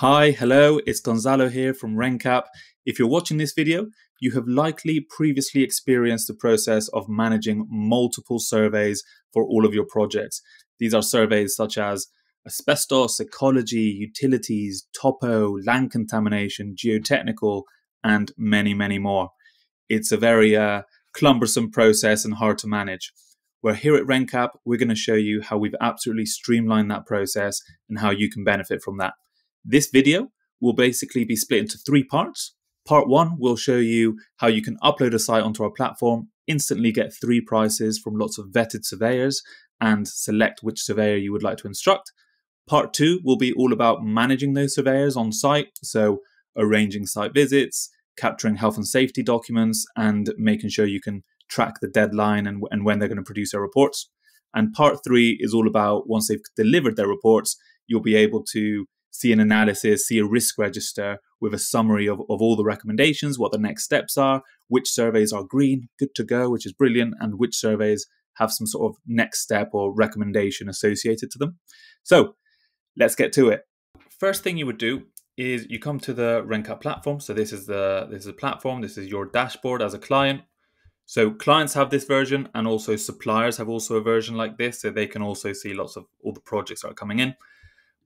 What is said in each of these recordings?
Hi, hello, it's Gonzalo here from RenKap. If you're watching this video, you have likely previously experienced the process of managing multiple surveys for all of your projects. These are surveys such as asbestos, ecology, utilities, topo, land contamination, geotechnical, and many, many more. It's a very uh, cumbersome process and hard to manage. Where here at RenKap, we're going to show you how we've absolutely streamlined that process and how you can benefit from that. This video will basically be split into three parts. Part one will show you how you can upload a site onto our platform, instantly get three prices from lots of vetted surveyors, and select which surveyor you would like to instruct. Part two will be all about managing those surveyors on site, so arranging site visits, capturing health and safety documents, and making sure you can track the deadline and, and when they're going to produce their reports. And part three is all about once they've delivered their reports, you'll be able to see an analysis, see a risk register with a summary of, of all the recommendations, what the next steps are, which surveys are green, good to go, which is brilliant, and which surveys have some sort of next step or recommendation associated to them. So let's get to it. First thing you would do is you come to the RenKap platform. So this is the this is a platform. This is your dashboard as a client. So clients have this version, and also suppliers have also a version like this, so they can also see lots of all the projects that are coming in.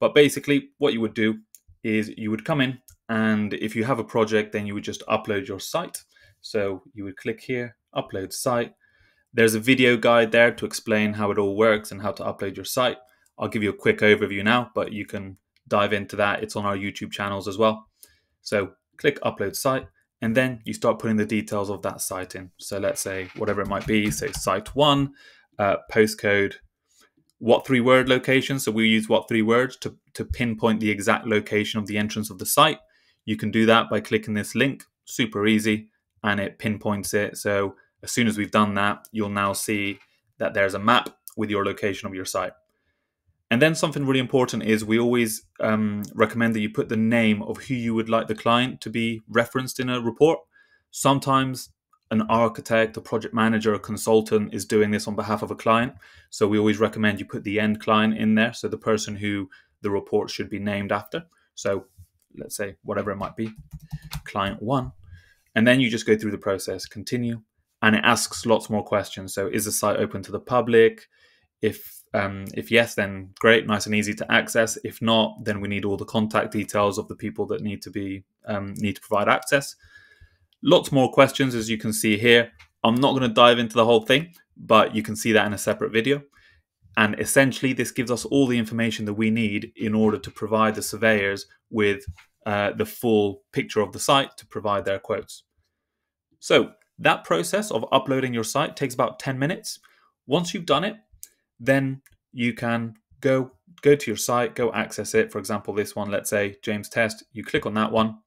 But basically, what you would do is you would come in, and if you have a project, then you would just upload your site. So you would click here, upload site. There's a video guide there to explain how it all works and how to upload your site. I'll give you a quick overview now, but you can dive into that. It's on our YouTube channels as well. So click upload site, and then you start putting the details of that site in. So let's say whatever it might be, say site one, uh, postcode what three word location. So we use what three words to, to pinpoint the exact location of the entrance of the site. You can do that by clicking this link, super easy, and it pinpoints it. So as soon as we've done that, you'll now see that there's a map with your location of your site. And then something really important is we always um, recommend that you put the name of who you would like the client to be referenced in a report. Sometimes an architect, a project manager, a consultant is doing this on behalf of a client. So we always recommend you put the end client in there. So the person who the report should be named after. So let's say whatever it might be, client one. And then you just go through the process, continue, and it asks lots more questions. So is the site open to the public? If um, if yes, then great, nice and easy to access. If not, then we need all the contact details of the people that need to be um, need to provide access. Lots more questions as you can see here. I'm not going to dive into the whole thing, but you can see that in a separate video. And essentially, this gives us all the information that we need in order to provide the surveyors with uh, the full picture of the site to provide their quotes. So, that process of uploading your site takes about 10 minutes. Once you've done it, then you can go go to your site, go access it. For example, this one, let's say James Test, you click on that one,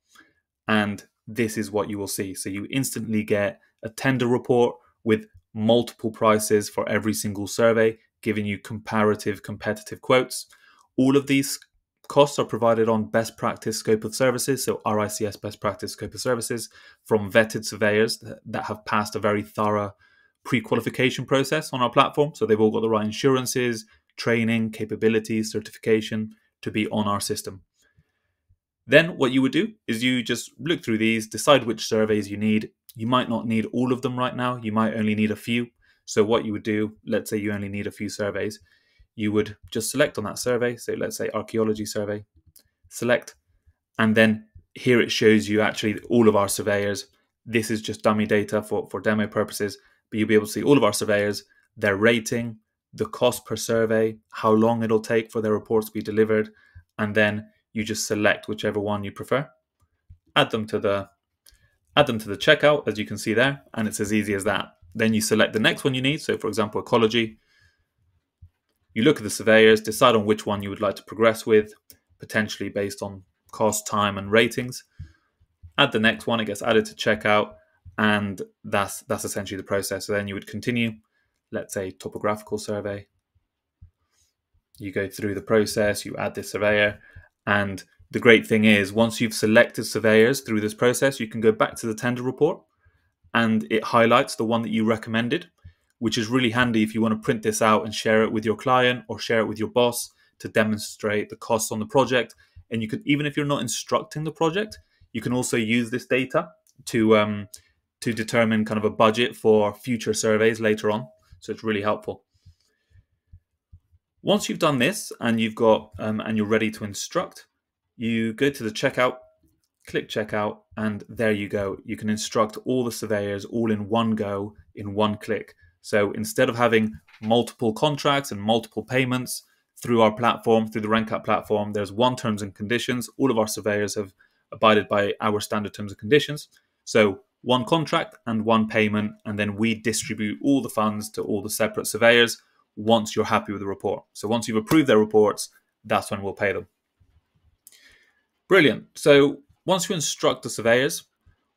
and this is what you will see. So you instantly get a tender report with multiple prices for every single survey, giving you comparative competitive quotes. All of these costs are provided on best practice scope of services, so RICS best practice scope of services from vetted surveyors that have passed a very thorough pre qualification process on our platform. So they've all got the right insurances, training, capabilities, certification to be on our system. Then what you would do is you just look through these, decide which surveys you need. You might not need all of them right now. You might only need a few. So what you would do, let's say you only need a few surveys, you would just select on that survey. So let's say archaeology survey, select, and then here it shows you actually all of our surveyors. This is just dummy data for, for demo purposes, but you'll be able to see all of our surveyors, their rating, the cost per survey, how long it'll take for their reports to be delivered, and then you just select whichever one you prefer, add them to the add them to the checkout as you can see there, and it's as easy as that. Then you select the next one you need. So for example, ecology. You look at the surveyors, decide on which one you would like to progress with, potentially based on cost, time, and ratings. Add the next one, it gets added to checkout, and that's that's essentially the process. So then you would continue, let's say topographical survey. You go through the process, you add the surveyor, and the great thing is, once you've selected surveyors through this process, you can go back to the tender report and it highlights the one that you recommended, which is really handy if you want to print this out and share it with your client or share it with your boss to demonstrate the costs on the project. And you could, even if you're not instructing the project, you can also use this data to um, to determine kind of a budget for future surveys later on. So it's really helpful. Once you've done this and you've got um, and you're ready to instruct, you go to the checkout, click checkout, and there you go. You can instruct all the surveyors all in one go in one click. So instead of having multiple contracts and multiple payments through our platform, through the RenKap platform, there's one terms and conditions. All of our surveyors have abided by our standard terms and conditions. So one contract and one payment, and then we distribute all the funds to all the separate surveyors once you're happy with the report. So once you've approved their reports, that's when we'll pay them. Brilliant. So once you instruct the surveyors,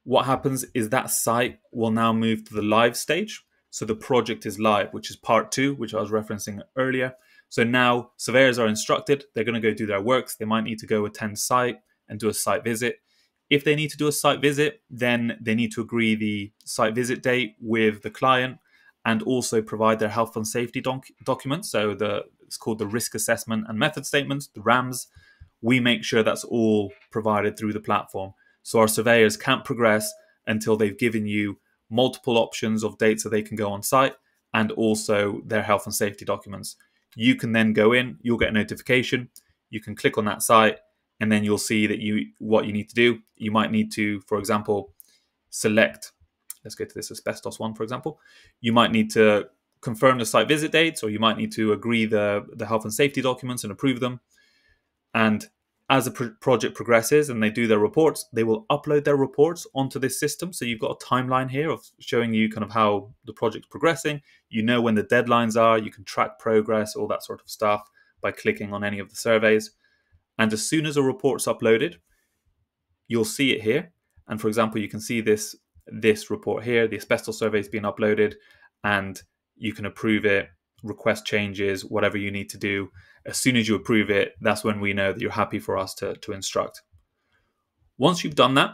what happens is that site will now move to the live stage. So the project is live, which is part two, which I was referencing earlier. So now surveyors are instructed, they're going to go do their works. They might need to go attend site and do a site visit. If they need to do a site visit, then they need to agree the site visit date with the client and also provide their health and safety doc- documents. So the it's called the risk assessment and method statements, the RAMs. We make sure that's all provided through the platform. So our surveyors can't progress until they've given you multiple options of dates that they can go on site and also their health and safety documents. You can then go in, you'll get a notification, you can click on that site and then you'll see that you what you need to do. You might need to, for example, select. Let's go to this asbestos one, for example. You might need to confirm the site visit dates, or you might need to agree the the health and safety documents and approve them. And as the pro- project progresses and they do their reports, they will upload their reports onto this system. So you've got a timeline here of showing you kind of how the project's progressing. You know when the deadlines are. You can track progress, all that sort of stuff by clicking on any of the surveys. And as soon as a report's uploaded, you'll see it here. And for example, you can see this this report here, the asbestos survey is being uploaded, and you can approve it, request changes, whatever you need to do. As soon as you approve it, that's when we know that you're happy for us to, to instruct. Once you've done that,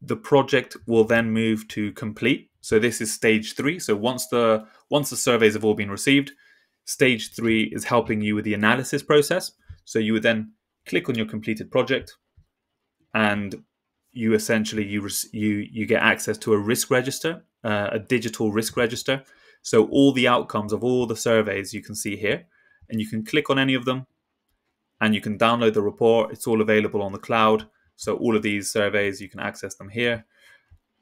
the project will then move to complete. So this is stage three. So once the once the surveys have all been received, stage three is helping you with the analysis process. So you would then click on your completed project, and you essentially you you you get access to a risk register, uh, a digital risk register. So all the outcomes of all the surveys you can see here, and you can click on any of them, and you can download the report. It's all available on the cloud. So all of these surveys you can access them here,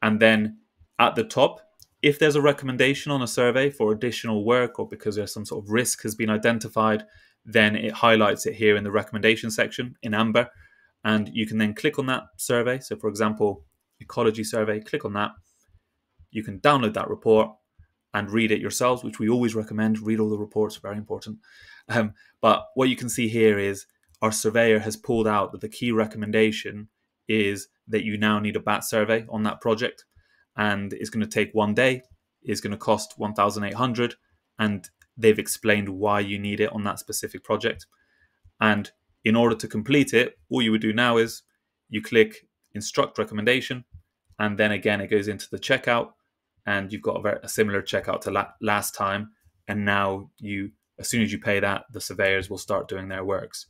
and then at the top if there's a recommendation on a survey for additional work or because there's some sort of risk has been identified, then it highlights it here in the recommendation section in amber. And you can then click on that survey. So, for example, ecology survey, click on that. You can download that report and read it yourselves, which we always recommend. Read all the reports, very important. Um, but what you can see here is our surveyor has pulled out that the key recommendation is that you now need a BAT survey on that project, and it's going to take one day. It's going to cost 1,800, and they've explained why you need it on that specific project. And in order to complete it, all you would do now is you click instruct recommendation, and then again it goes into the checkout, and you've got a, very, a similar checkout to la- last time. And now you, as soon as you pay that, the surveyors will start doing their works.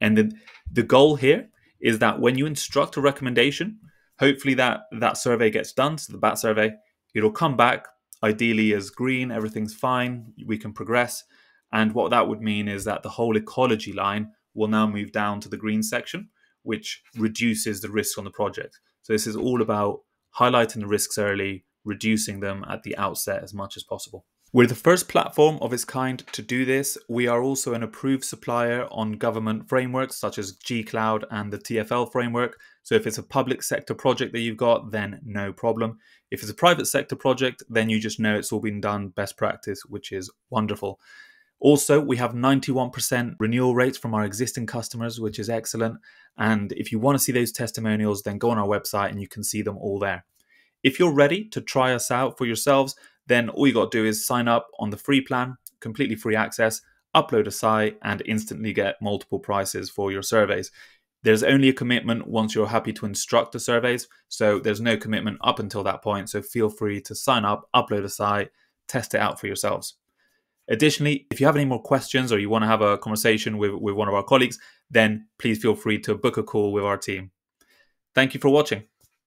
And the, the goal here is that when you instruct a recommendation, hopefully that that survey gets done, so the BAT survey, it'll come back ideally as green, everything's fine, we can progress. And what that would mean is that the whole ecology line will now move down to the green section, which reduces the risk on the project. So this is all about highlighting the risks early, reducing them at the outset as much as possible. We're the first platform of its kind to do this. We are also an approved supplier on government frameworks such as G Cloud and the TFL framework. So if it's a public sector project that you've got, then no problem. If it's a private sector project, then you just know it's all been done best practice, which is wonderful. Also, we have 91% renewal rates from our existing customers, which is excellent. And if you want to see those testimonials, then go on our website and you can see them all there. If you're ready to try us out for yourselves, then all you got to do is sign up on the free plan, completely free access, upload a site, and instantly get multiple prices for your surveys. There's only a commitment once you're happy to instruct the surveys, so there's no commitment up until that point. So feel free to sign up, upload a site, test it out for yourselves. Additionally, if you have any more questions or you want to have a conversation with, with one of our colleagues, then please feel free to book a call with our team. Thank you for watching.